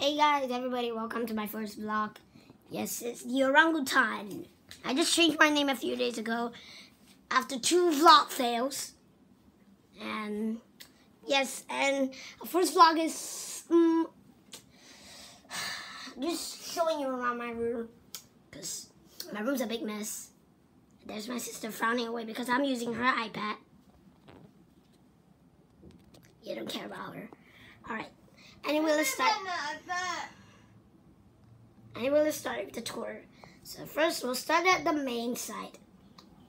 Hey guys, everybody, welcome to my first vlog. Yes, it's the orangutan. I just changed my name a few days ago after two vlog fails. And yes, and first vlog is um, just showing you around my room because my room's a big mess. There's my sister frowning away because I'm using her iPad. You don't care about her. All right. Anyway, let's start. And let's start the tour. So first, we'll start at the main side.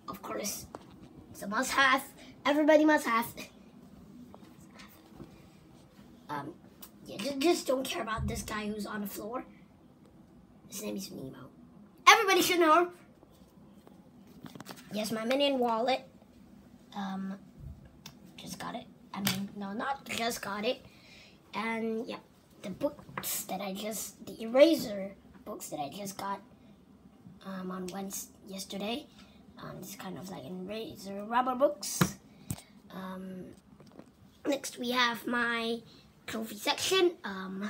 Of course, it's a must-have. Everybody must have. Um, yeah, just, just don't care about this guy who's on the floor. His name is Nemo. Everybody should know. Yes, my minion wallet. Um, just got it. I mean, no, not just got it. And yeah, the books that I just, the eraser books that I just got um, on Wednesday, yesterday. Um, it's kind of like eraser rubber books. Um, next we have my trophy section. Um,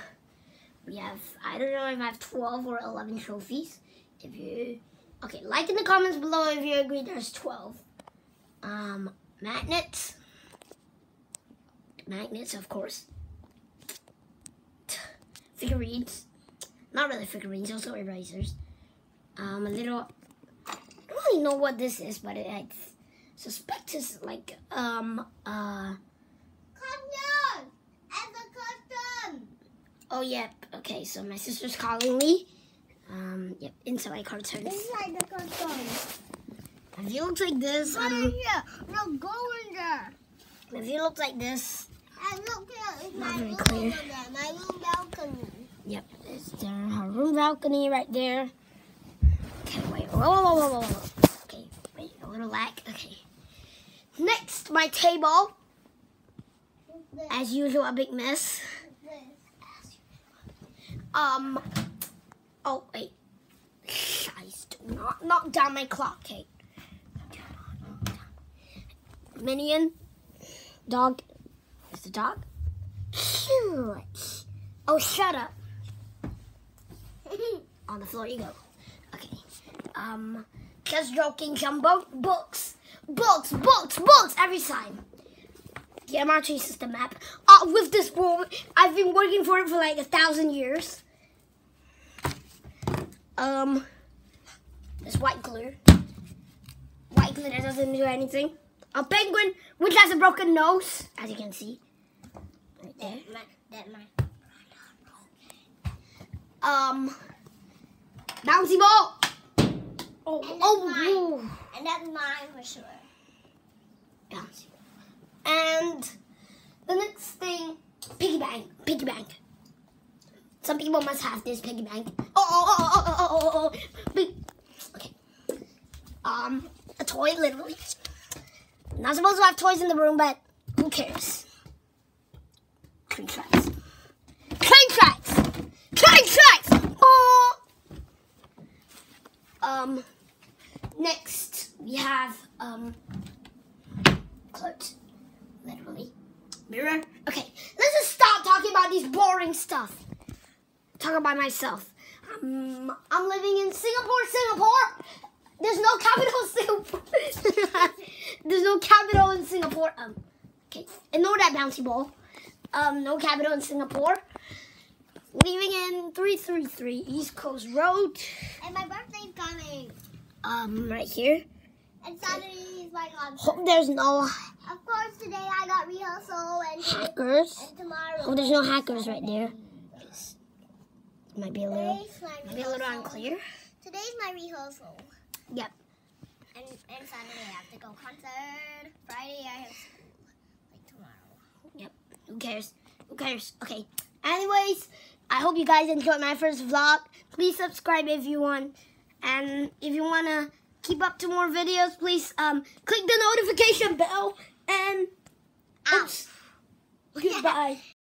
we have, I don't know if I have 12 or 11 trophies. If you, okay, like in the comments below if you agree there's 12. Um, magnets. Magnets, of course figurines. Not really figurines, also erasers. Um, a little, I don't really know what this is, but it, I suspect it's like, um, uh. Cotton! As a cotton! Oh, yep. Okay, so my sister's calling me. Um, yep, inside my cartoons. Inside the cotton. If you look like this, Go um, in. No, go in there. if you look like this, And look here. It's Not my very room clear. over there. My room balcony. Yep, it's there, her room balcony right there. Okay, wait, whoa, whoa, whoa, whoa, whoa. Okay, wait, a little lag. Okay. Next, my table. As usual, a big mess. Um, oh, wait. Guys, do not knock down my clock, Kate. Minion. Dog. Is the dog? Cute. Oh, shut up. On the floor you go. Okay. Um, just joking, Jumbo. Books. Books, books, books, every time. The MRT system map. Uh, with this board, I've been working for it for like a thousand years. Um, this white glue. White glue that doesn't do anything. A penguin, which has a broken nose, as you can see. Right there. That, that. Um, bouncy ball. Oh, And oh, mine. And that's mine for sure. bouncy. And the next thing, piggy bank, piggy bank. Some people must have this piggy bank. Oh, oh, oh, oh, oh, oh, oh, oh. Okay. Um, a toy, literally. Not supposed to have toys in the room, but who cares? Um. Next, we have um clothes. Literally. Mirror. Okay, let's just stop talking about these boring stuff. Talk about myself. Um, I'm living in Singapore, Singapore. There's no capital in Singapore. There's no capital in Singapore. Um, okay, ignore that bouncy ball. Um, no capital in Singapore. Leaving in 333 East Coast Road. And my birthday's coming. Um, right here. And Saturday's my concert. Hope there's no Of course, today I got rehearsal and, hackers. and tomorrow. Oh, there's no hackers right there. Might be a little, might be a little unclear. Today's my rehearsal. Yep. And, and Saturday I have to go concert. Friday I have school. Like tomorrow. Yep. Who cares? Who cares? Okay. Anyways, I hope you guys enjoyed my first vlog. Please subscribe if you want. And if you want to keep up to more videos, please um click the notification bell. And oops. Goodbye.